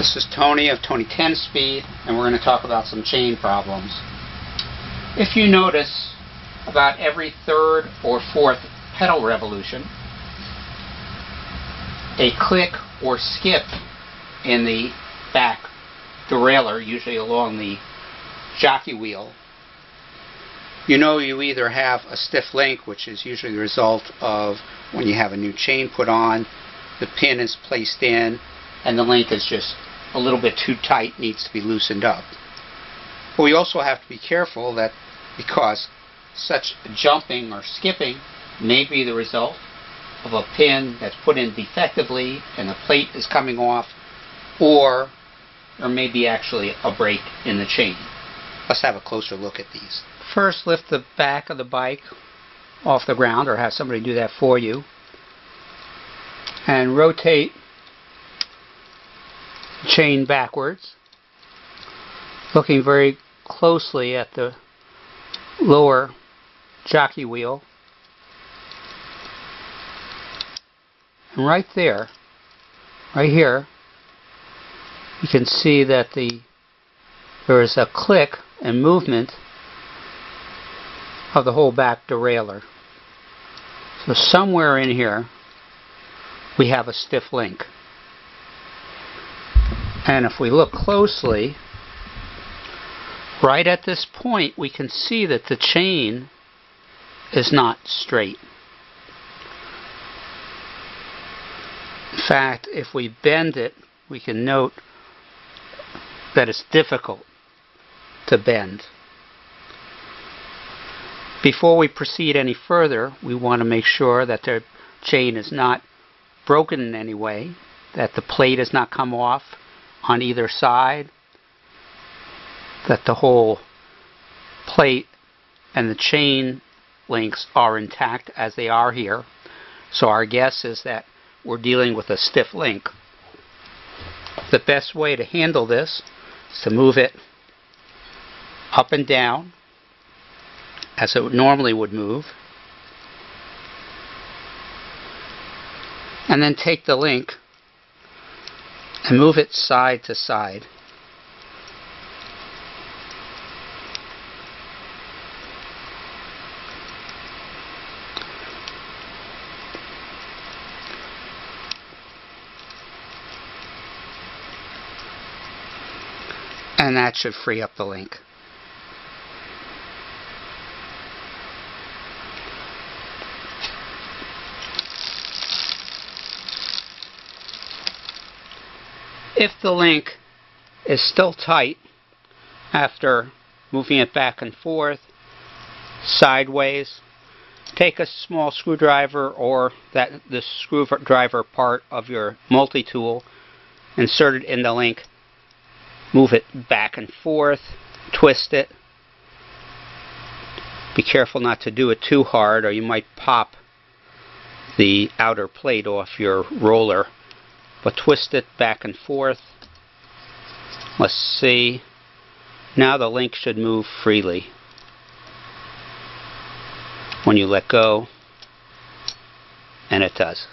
This is Tony of Tony 10 Speed, and we're going to talk about some chain problems. If you notice, about every third or fourth pedal revolution, a click or skip in the back derailleur, usually along the jockey wheel, you know you either have a stiff link, which is usually the result of when you have a new chain put on, the pin is placed in, and the link is just a little bit too tight, needs to be loosened up. But we also have to be careful that because such jumping or skipping may be the result of a pin that's put in defectively and the plate is coming off, or there may be actually a break in the chain. Let's have a closer look at these. First, lift the back of the bike off the ground, or have somebody do that for you, and rotate chain backwards, looking very closely at the lower jockey wheel. And right there, right here, you can see that the there is a click and movement of the whole back derailleur. So somewhere in here we have a stiff link. And if we look closely, right at this point we can see that the chain is not straight. In fact, if we bend it, we can note that it's difficult to bend. Before we proceed any further, we want to make sure that the chain is not broken in any way, that the plate has not come off on either side, that the whole plate and the chain links are intact as they are here. So our guess is that we're dealing with a stiff link. The best way to handle this is to move it up and down as it normally would move. And then take the link and move it side to side. And that should free up the link. If the link is still tight after moving it back and forth, sideways, take a small screwdriver or that the screwdriver part of your multi-tool, insert it in the link, move it back and forth, twist it. Be careful not to do it too hard or you might pop the outer plate off your roller but twist it back and forth. Let's see. Now the link should move freely. When you let go, and it does.